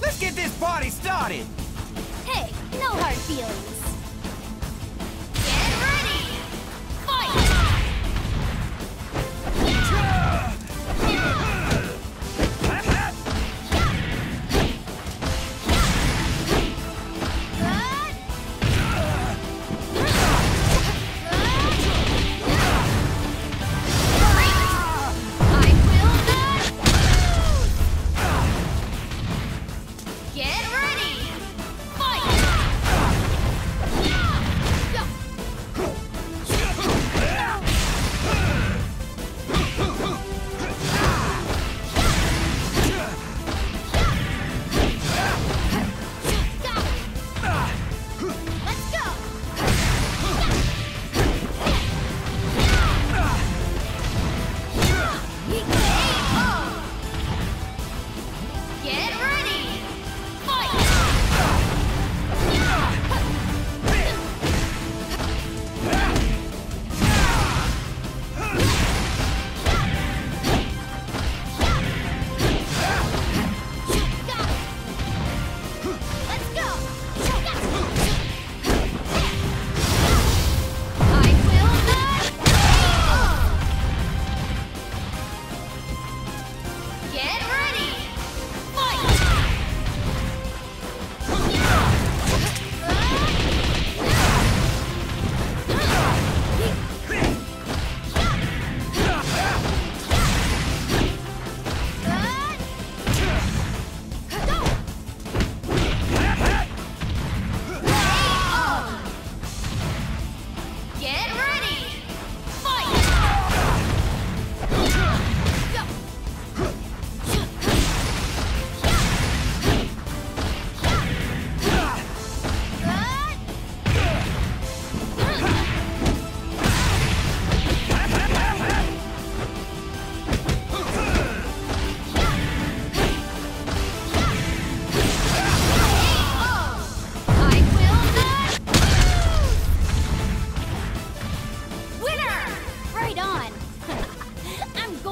Let's get this party started! Hey, no hard feelings.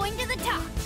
going to the top.